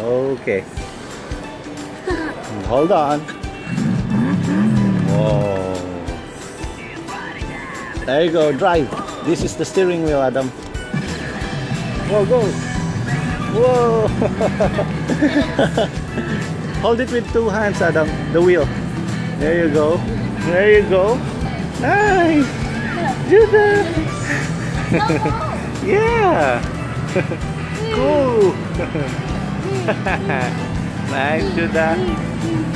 Okay. Hold on. Whoa. There you go, drive. This is the steering wheel, Adam. Whoa, go. Whoa. Hold it with two hands, Adam. The wheel. There you go. There you go. Nice. Judah. yeah. cool. nice, Judah.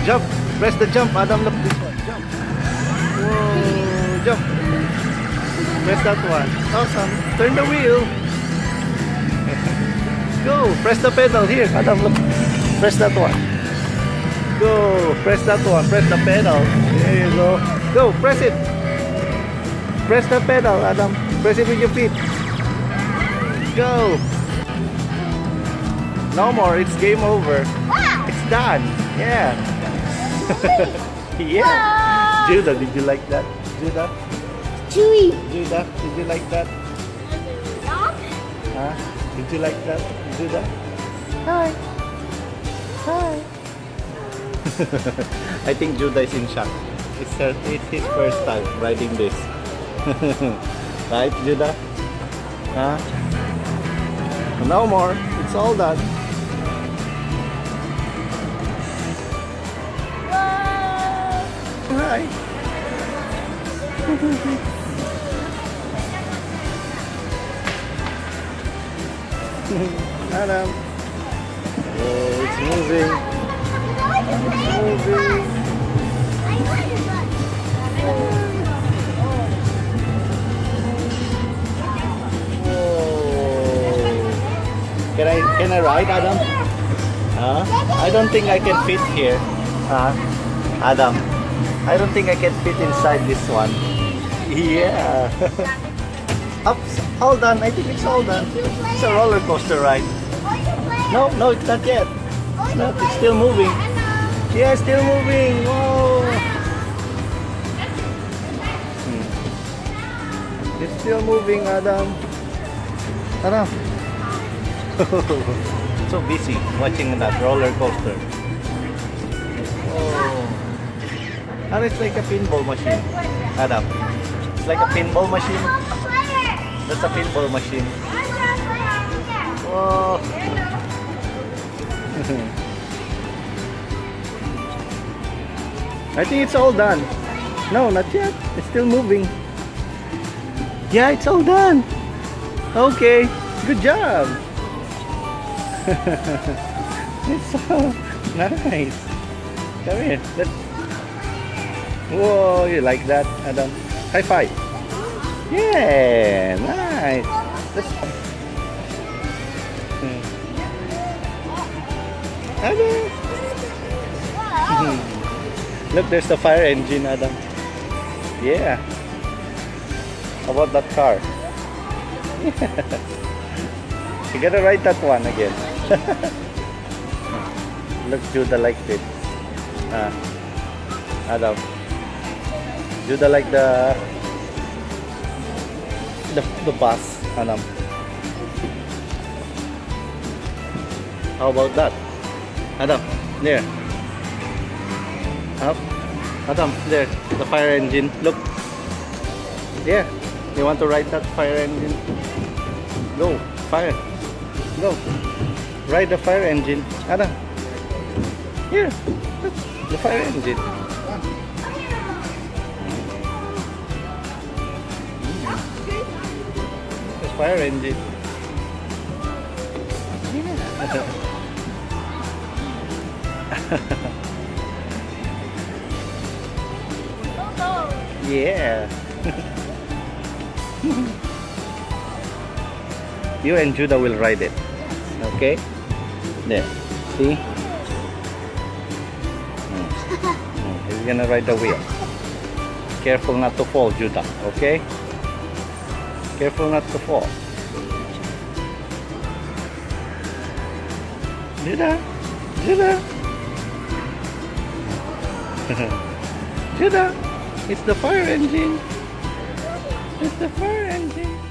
Jump. Press the jump, Adam. Look this one. Jump. Whoa. Jump. Press that one. Awesome. Turn the wheel. Go. Press the pedal. Here, Adam. Look. Press that one. Go. Press that one. Press the pedal. There you go. Go. Press it. Press the pedal, Adam. Press it with your feet. Go. No more. It's game over. It's done. Yeah. yeah. Judah, did you like that? Judah? Chewy. Judah, did you like that? Huh? Did you like that? Judah? Hi. Hi. I think Judah is in shock. It's, her, it's his first time riding this. right, Judah? Huh? No more. It's all done. Hi. Adam. Oh, it's moving. It's moving. Whoa. Can I can I ride, Adam? Huh? I don't think I can fit here. Huh? Adam, I don't think I can fit inside this one. Yeah. Ups, all done. I think it's all done. It's a roller coaster ride. No, no, it's not yet. It's not. It's still moving. Yeah, still moving. Whoa. It's still moving, Adam. Adam. so busy watching that roller coaster. Oh. And it's like a pinball machine. Adam. It's like a pinball machine. That's a pinball machine. Whoa. I think it's all done. No, not yet. It's still moving. Yeah, it's all done. Okay, good job. it's so nice. Come here. Let's... Whoa, you like that, Adam? High five. Yeah, nice. Let's... Hmm. Adam. Look, there's the fire engine, Adam. Yeah. How about that car? you gotta ride that one again. Look, Judah liked it. Ah, Adam. Judah like the the the bus, Adam. How about that? Adam, there. Up. Adam, there. The fire engine. Look. Yeah. You want to ride that fire engine? Go. Fire. Go. Ride the fire engine. Adam. Here. The fire engine. Fire engine. Yeah. you and Judah will ride it. Okay? There. See? Mm. Mm, He's gonna ride the wheel. Careful not to fall, Judah. Okay? Careful not to fall. Judah! Judah! Judah! It's the fire engine! It's the fire engine!